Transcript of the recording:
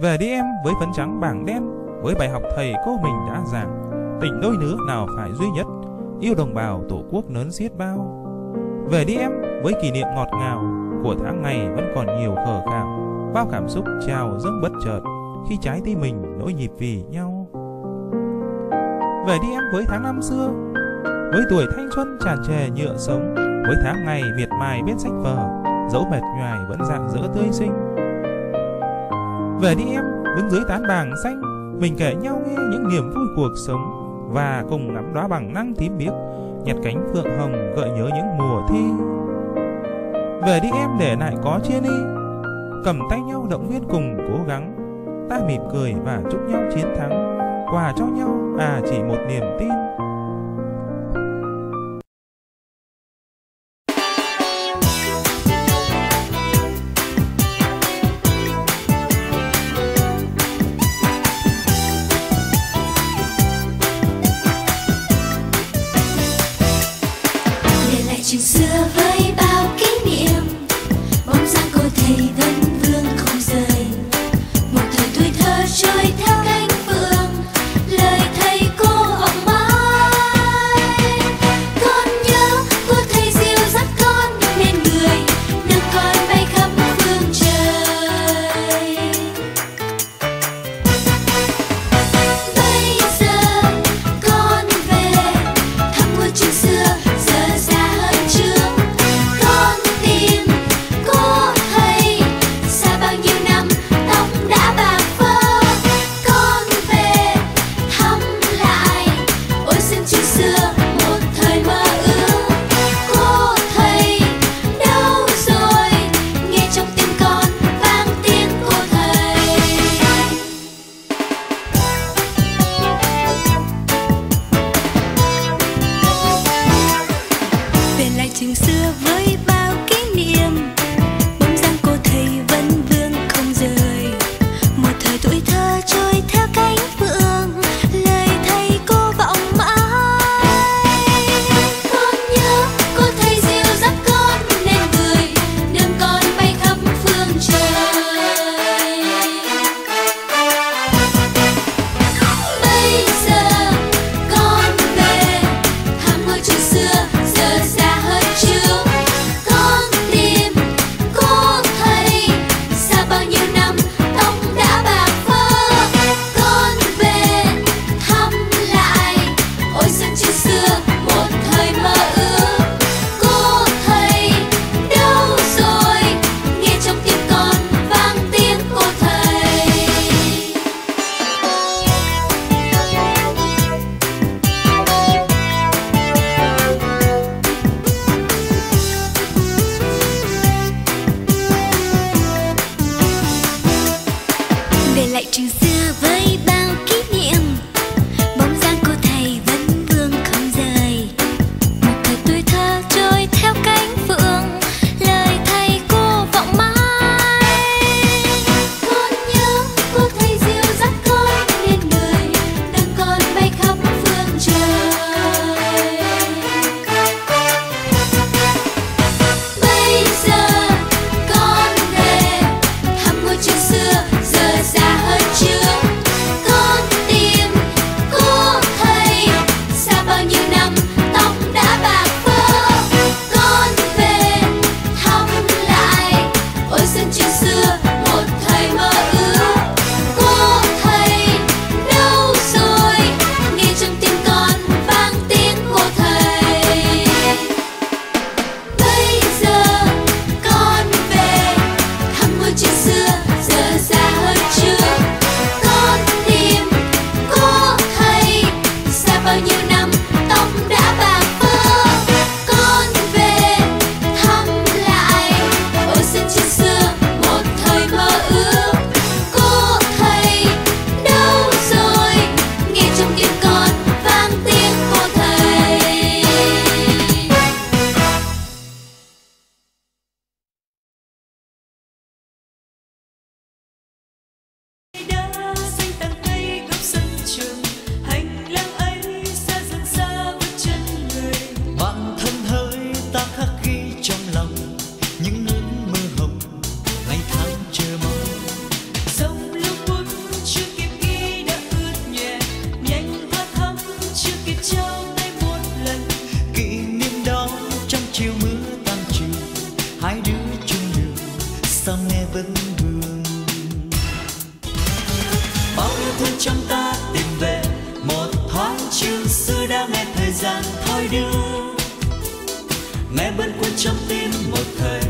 Về đi em với phấn trắng bảng đen, Với bài học thầy cô mình đã giảng. Tình đôi nước nào phải duy nhất, Yêu đồng bào tổ quốc lớn xiết bao. Về đi em với kỷ niệm ngọt ngào, Của tháng ngày vẫn còn nhiều khờ khạo. Bao cảm xúc trào dâng bất chợt, Khi trái tim mình nỗi nhịp vì nhau. Về đi em với tháng năm xưa, Với tuổi thanh xuân tràn trề nhựa sống. Với tháng ngày miệt mài bên sách vở, Dẫu mệt nhoài vẫn dạng dỡ tươi sinh về đi em, đứng dưới tán bàng xanh, mình kể nhau nghe những niềm vui cuộc sống và cùng ngắm đóa bằng năng tím biếc, nhặt cánh phượng hồng gợi nhớ những mùa thi. Về đi em để lại có chia ly, cầm tay nhau động viên cùng cố gắng, ta mỉm cười và chúc nhau chiến thắng, quà cho nhau à chỉ một niềm tin. tình xưa you see. yêu thương trong ta tìm về một thoáng trường xưa đã nghe thời gian thôi đưa. Nghe bân quân trong tim một thời